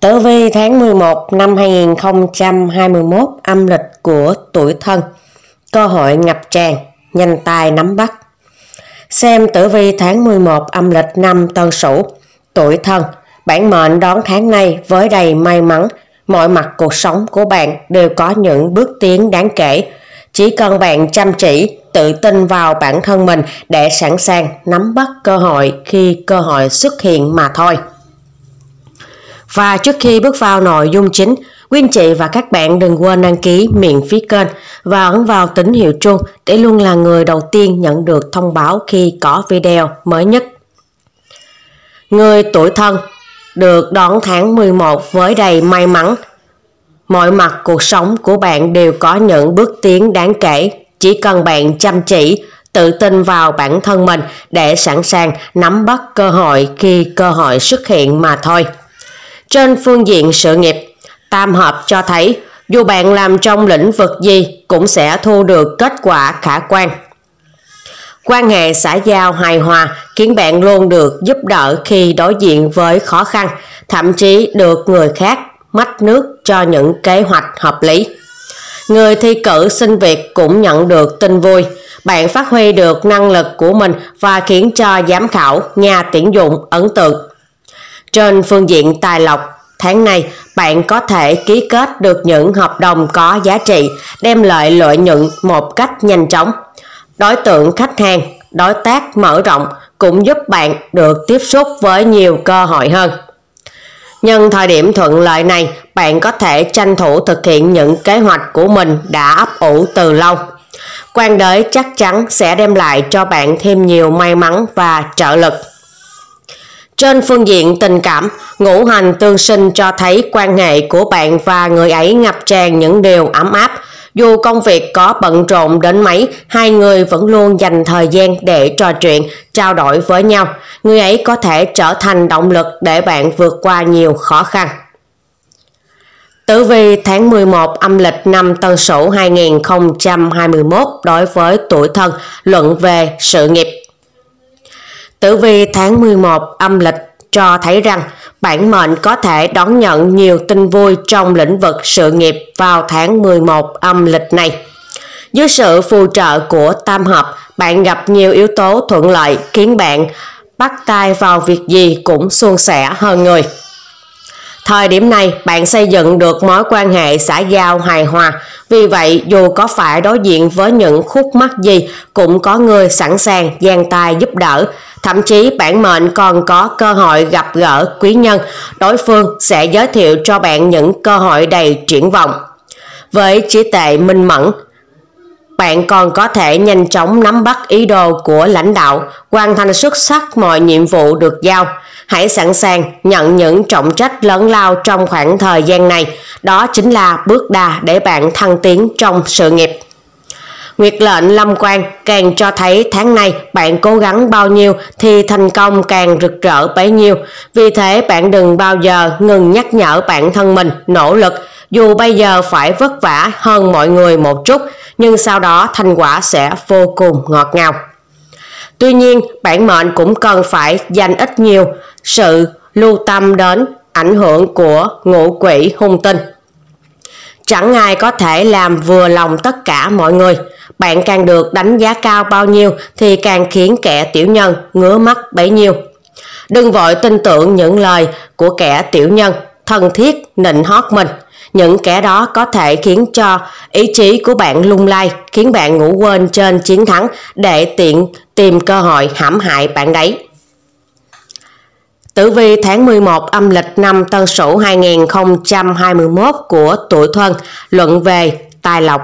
Tử vi tháng 11 năm 2021 âm lịch của tuổi thân. Cơ hội ngập tràn, nhanh tay nắm bắt. Xem tử vi tháng 11 âm lịch năm Tân Sửu, tuổi thân. Bản mệnh đón tháng này với đầy may mắn, mọi mặt cuộc sống của bạn đều có những bước tiến đáng kể. Chỉ cần bạn chăm chỉ, tự tin vào bản thân mình để sẵn sàng nắm bắt cơ hội khi cơ hội xuất hiện mà thôi. Và trước khi bước vào nội dung chính, quý anh chị và các bạn đừng quên đăng ký miễn phí kênh và ấn vào tín hiệu chuông để luôn là người đầu tiên nhận được thông báo khi có video mới nhất. Người tuổi thân được đón tháng 11 với đầy may mắn. Mọi mặt cuộc sống của bạn đều có những bước tiến đáng kể. Chỉ cần bạn chăm chỉ, tự tin vào bản thân mình để sẵn sàng nắm bắt cơ hội khi cơ hội xuất hiện mà thôi. Trên phương diện sự nghiệp, tam hợp cho thấy dù bạn làm trong lĩnh vực gì cũng sẽ thu được kết quả khả quan. Quan hệ xã giao hài hòa khiến bạn luôn được giúp đỡ khi đối diện với khó khăn, thậm chí được người khác mách nước cho những kế hoạch hợp lý. Người thi cử xin việc cũng nhận được tin vui. Bạn phát huy được năng lực của mình và khiến cho giám khảo, nhà tuyển dụng ấn tượng. Trên phương diện tài lộc, tháng này bạn có thể ký kết được những hợp đồng có giá trị, đem lại lợi nhuận một cách nhanh chóng. Đối tượng khách hàng, đối tác mở rộng cũng giúp bạn được tiếp xúc với nhiều cơ hội hơn. Nhân thời điểm thuận lợi này, bạn có thể tranh thủ thực hiện những kế hoạch của mình đã ấp ủ từ lâu. Quan đới chắc chắn sẽ đem lại cho bạn thêm nhiều may mắn và trợ lực. Trên phương diện tình cảm, ngũ hành tương sinh cho thấy quan hệ của bạn và người ấy ngập tràn những điều ấm áp. Dù công việc có bận rộn đến mấy, hai người vẫn luôn dành thời gian để trò chuyện, trao đổi với nhau. Người ấy có thể trở thành động lực để bạn vượt qua nhiều khó khăn. Tử vi tháng 11 âm lịch năm Tân Sửu 2021 đối với tuổi thân luận về sự nghiệp Tử vi tháng 11 âm lịch cho thấy rằng bản mệnh có thể đón nhận nhiều tin vui trong lĩnh vực sự nghiệp vào tháng 11 âm lịch này. Dưới sự phù trợ của tam hợp, bạn gặp nhiều yếu tố thuận lợi khiến bạn bắt tay vào việc gì cũng suôn sẻ hơn người. Thời điểm này, bạn xây dựng được mối quan hệ xã giao hài hòa. Vì vậy, dù có phải đối diện với những khúc mắc gì, cũng có người sẵn sàng giang tay giúp đỡ. Thậm chí bản mệnh còn có cơ hội gặp gỡ quý nhân, đối phương sẽ giới thiệu cho bạn những cơ hội đầy triển vọng. Với trí tệ minh mẫn, bạn còn có thể nhanh chóng nắm bắt ý đồ của lãnh đạo, hoàn thành xuất sắc mọi nhiệm vụ được giao. Hãy sẵn sàng nhận những trọng trách lớn lao trong khoảng thời gian này. Đó chính là bước đà để bạn thăng tiến trong sự nghiệp. Nguyệt lệnh lâm quan càng cho thấy tháng này bạn cố gắng bao nhiêu thì thành công càng rực rỡ bấy nhiêu. Vì thế bạn đừng bao giờ ngừng nhắc nhở bản thân mình nỗ lực dù bây giờ phải vất vả hơn mọi người một chút, nhưng sau đó thành quả sẽ vô cùng ngọt ngào. Tuy nhiên, bản mệnh cũng cần phải dành ít nhiều sự lưu tâm đến ảnh hưởng của ngũ quỷ hung tinh. Chẳng ai có thể làm vừa lòng tất cả mọi người. Bạn càng được đánh giá cao bao nhiêu thì càng khiến kẻ tiểu nhân ngứa mắt bấy nhiêu. Đừng vội tin tưởng những lời của kẻ tiểu nhân, thân thiết nịnh hót mình. Những kẻ đó có thể khiến cho ý chí của bạn lung lay, khiến bạn ngủ quên trên chiến thắng để tiện tìm cơ hội hãm hại bạn đấy. Tử vi tháng 11 âm lịch năm Tân Sửu 2021 của tuổi Thân luận về tài lộc.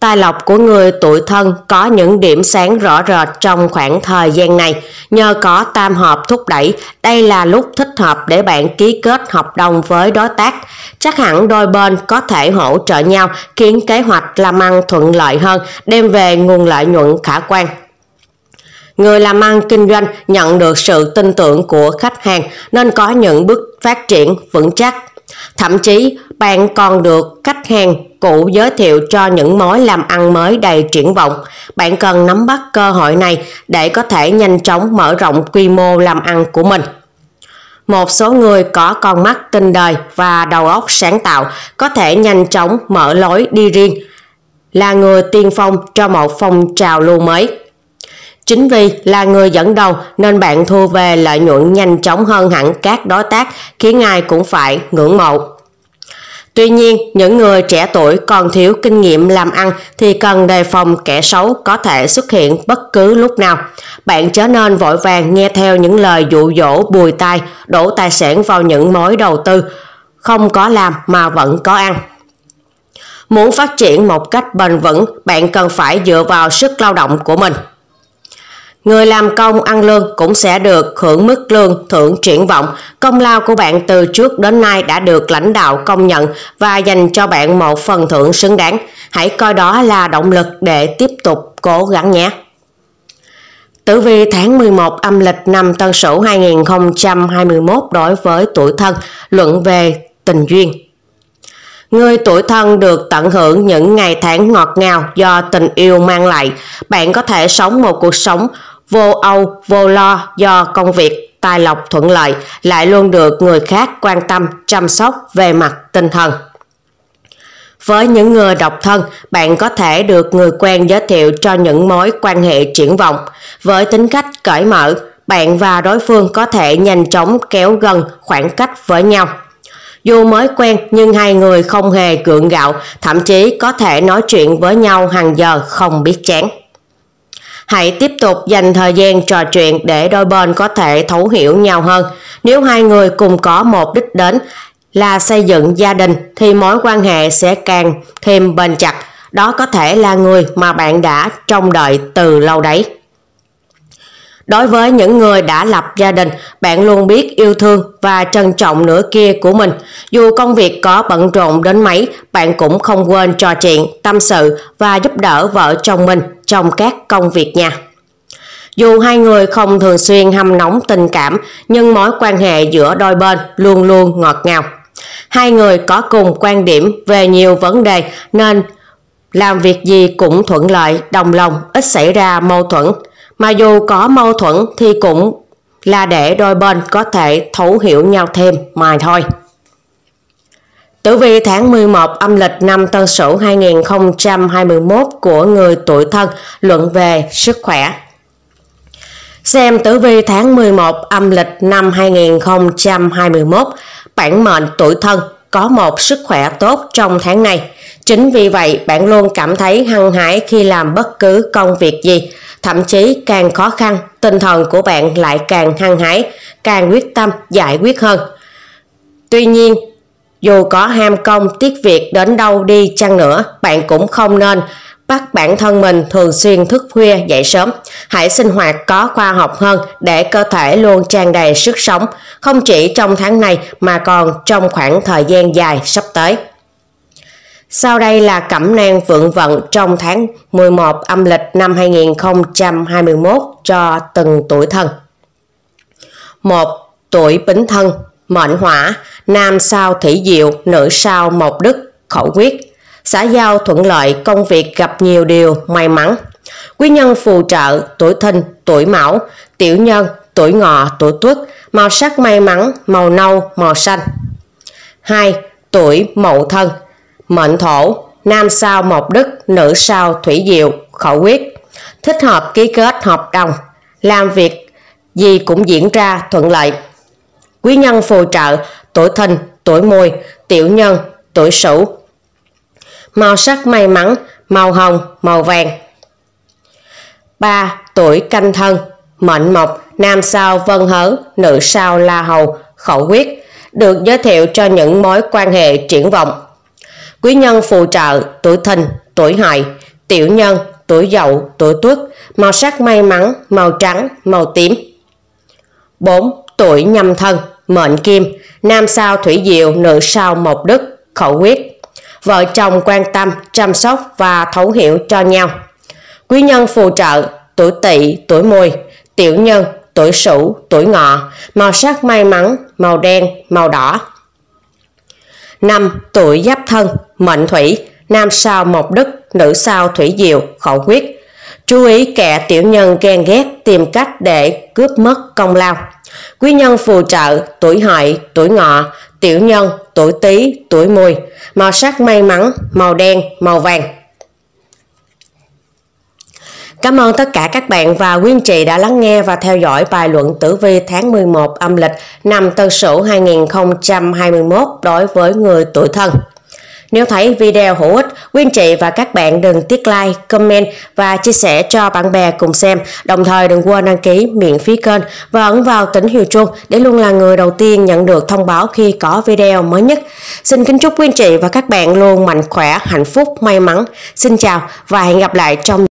Tài lộc của người tuổi thân có những điểm sáng rõ rệt trong khoảng thời gian này. Nhờ có tam hợp thúc đẩy, đây là lúc thích hợp để bạn ký kết hợp đồng với đối tác. Chắc hẳn đôi bên có thể hỗ trợ nhau khiến kế hoạch làm ăn thuận lợi hơn, đem về nguồn lợi nhuận khả quan. Người làm ăn kinh doanh nhận được sự tin tưởng của khách hàng nên có những bước phát triển vững chắc. Thậm chí bạn còn được khách hàng cũ giới thiệu cho những mối làm ăn mới đầy triển vọng. Bạn cần nắm bắt cơ hội này để có thể nhanh chóng mở rộng quy mô làm ăn của mình. Một số người có con mắt tinh đời và đầu óc sáng tạo có thể nhanh chóng mở lối đi riêng, là người tiên phong cho một phong trào lưu mới. Chính vì là người dẫn đầu nên bạn thu về lợi nhuận nhanh chóng hơn hẳn các đối tác khiến ai cũng phải ngưỡng mộ. Tuy nhiên, những người trẻ tuổi còn thiếu kinh nghiệm làm ăn thì cần đề phòng kẻ xấu có thể xuất hiện bất cứ lúc nào. Bạn chớ nên vội vàng nghe theo những lời dụ dỗ bùi tai, đổ tài sản vào những mối đầu tư, không có làm mà vẫn có ăn. Muốn phát triển một cách bền vững, bạn cần phải dựa vào sức lao động của mình. Người làm công ăn lương cũng sẽ được hưởng mức lương thưởng triển vọng. Công lao của bạn từ trước đến nay đã được lãnh đạo công nhận và dành cho bạn một phần thưởng xứng đáng. Hãy coi đó là động lực để tiếp tục cố gắng nhé. Tử vi tháng 11 âm lịch năm Tân Sửu 2021 đối với tuổi thân luận về tình duyên. Người tuổi thân được tận hưởng những ngày tháng ngọt ngào do tình yêu mang lại. Bạn có thể sống một cuộc sống vô âu, vô lo do công việc, tài lộc thuận lợi, lại luôn được người khác quan tâm, chăm sóc về mặt tinh thần. Với những người độc thân, bạn có thể được người quen giới thiệu cho những mối quan hệ triển vọng. Với tính cách cởi mở, bạn và đối phương có thể nhanh chóng kéo gần khoảng cách với nhau. Dù mới quen nhưng hai người không hề gượng gạo, thậm chí có thể nói chuyện với nhau hàng giờ không biết chán. Hãy tiếp tục dành thời gian trò chuyện để đôi bên có thể thấu hiểu nhau hơn. Nếu hai người cùng có một đích đến là xây dựng gia đình, thì mối quan hệ sẽ càng thêm bền chặt. Đó có thể là người mà bạn đã trông đợi từ lâu đấy. Đối với những người đã lập gia đình, bạn luôn biết yêu thương và trân trọng nửa kia của mình. Dù công việc có bận rộn đến mấy, bạn cũng không quên trò chuyện, tâm sự và giúp đỡ vợ chồng mình trong các công việc nhà. Dù hai người không thường xuyên hâm nóng tình cảm, nhưng mối quan hệ giữa đôi bên luôn luôn ngọt ngào. Hai người có cùng quan điểm về nhiều vấn đề nên làm việc gì cũng thuận lợi, đồng lòng, ít xảy ra mâu thuẫn. Mà dù có mâu thuẫn thì cũng là để đôi bên có thể thấu hiểu nhau thêm mà thôi. Tử vi tháng 11 âm lịch năm Tân Sửu 2021 của người tuổi thân luận về sức khỏe. Xem tử vi tháng 11 âm lịch năm 2021, bản mệnh tuổi thân có một sức khỏe tốt trong tháng này. Chính vì vậy, bạn luôn cảm thấy hăng hái khi làm bất cứ công việc gì. Thậm chí càng khó khăn, tinh thần của bạn lại càng hăng hái, càng quyết tâm giải quyết hơn. Tuy nhiên, dù có ham công tiết việc đến đâu đi chăng nữa, bạn cũng không nên bắt bản thân mình thường xuyên thức khuya dậy sớm. Hãy sinh hoạt có khoa học hơn để cơ thể luôn tràn đầy sức sống, không chỉ trong tháng này mà còn trong khoảng thời gian dài sắp tới. Sau đây là cẩm nang vượng vận trong tháng 11 âm lịch năm 2021 cho từng tuổi thân. một Tuổi Bính Thân, mệnh hỏa, nam sao thủy diệu, nữ sao mộc đức, khẩu quyết. Xã giao thuận lợi, công việc gặp nhiều điều may mắn. Quý nhân phù trợ, tuổi thìn, tuổi mão, tiểu nhân, tuổi ngọ, tuổi tuất, màu sắc may mắn, màu nâu, màu xanh. 2. Tuổi mậu thân, mệnh thổ, nam sao mộc đức, nữ sao thủy diệu, khẩu quyết. Thích hợp ký kết hợp đồng, làm việc gì cũng diễn ra thuận lợi. Quý nhân phù trợ, tuổi thìn, tuổi mùi, tiểu nhân, tuổi sửu. Màu sắc may mắn, màu hồng, màu vàng. 3. Tuổi canh thân, mệnh mộc, nam sao vân hớn, nữ sao la hầu, khẩu quyết, được giới thiệu cho những mối quan hệ triển vọng. Quý nhân phù trợ, tuổi thìn, tuổi hợi, tiểu nhân, tuổi dậu, tuổi tuất, màu sắc may mắn, màu trắng, màu tím. 4. Tuổi nhâm thân, mệnh kim, nam sao thủy diệu, nữ sao mộc đức, khẩu quyết. Vợ chồng quan tâm, chăm sóc và thấu hiểu cho nhau. Quý nhân phù trợ, tuổi tỵ, tuổi mùi, tiểu nhân, tuổi sửu, tuổi ngọ, màu sắc may mắn, màu đen, màu đỏ. 5. Tuổi giáp thân, mệnh thủy, nam sao mộc đức, nữ sao thủy diệu, khẩu quyết. Chú ý kẻ tiểu nhân ghen ghét tìm cách để cướp mất công lao. Quý nhân phù trợ tuổi hợi, tuổi ngọ, tiểu nhân, tuổi tý, tuổi mùi. Màu sắc may mắn, màu đen, màu vàng. Cảm ơn tất cả các bạn và quý anh chị đã lắng nghe và theo dõi bài luận tử vi tháng 11 âm lịch năm Tân Sửu 2021 đối với người tuổi thân. Nếu thấy video hữu ích, quý anh chị và các bạn đừng tiếc like, comment và chia sẻ cho bạn bè cùng xem. Đồng thời đừng quên đăng ký miễn phí kênh và ấn vào tỉnh hiệu chuông để luôn là người đầu tiên nhận được thông báo khi có video mới nhất. Xin kính chúc quý anh chị và các bạn luôn mạnh khỏe, hạnh phúc, may mắn. Xin chào và hẹn gặp lại trong